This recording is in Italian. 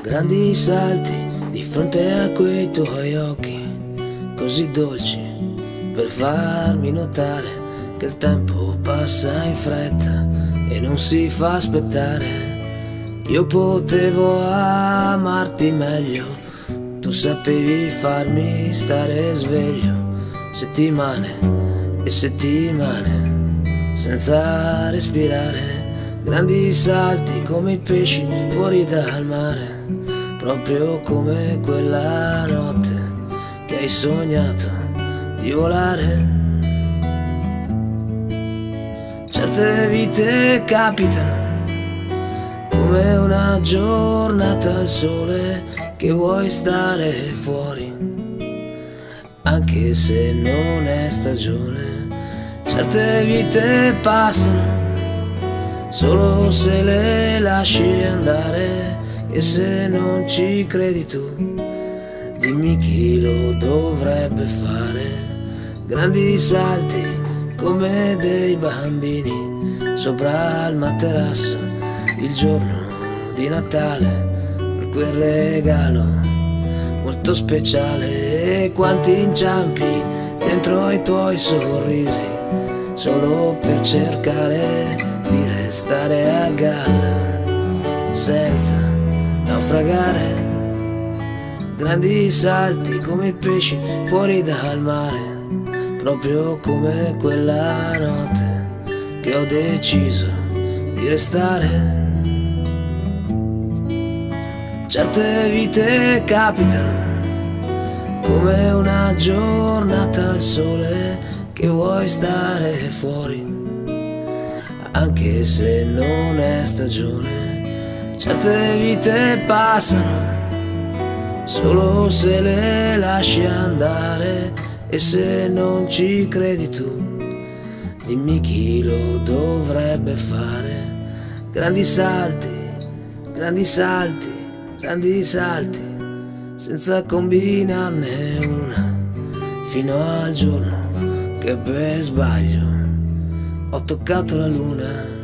Grandi salti di fronte a quei tuoi occhi, così dolci, per farmi notare che il tempo passa in fretta e non si fa aspettare. Io potevo amarti meglio, tu sapevi farmi stare sveglio, settimane e settimane, senza respirare. Grandi salti come i pesci fuori dal mare, proprio come quella notte che hai sognato di volare. Certe vite capitano come una giornata al sole che vuoi stare fuori, anche se non è stagione. Certe vite passano solo se le lasci andare e se non ci credi tu dimmi chi lo dovrebbe fare. Grandi salti come dei bambini sopra il materasso il giorno di Natale per quel regalo molto speciale. E quanti inciampi dentro i tuoi sorrisi solo per cercare di restare a galla senza naufragare. Grandi salti come i pesci fuori dal mare, proprio come quella notte che ho deciso di restare. Certe vite capitano come una giornata al sole che vuoi stare fuori anche se non è stagione. Certe vite passano solo se le lasci andare e se non ci credi tu, dimmi chi lo dovrebbe fare. Grandi salti, grandi salti, grandi salti, senza combinarne una, fino al giorno che per sbaglio ho toccato la luna